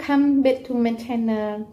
Come back to my channel.